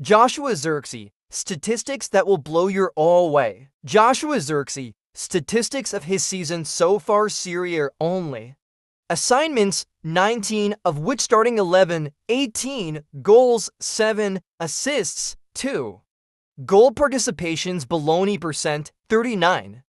Joshua Zirkzee, statistics that will blow your all away. Joshua Zirkzee, statistics of his season so far Serie only. Assignments 19, of which starting 11, 18, goals 7, assists 2. Goal participations Bologna percent 39.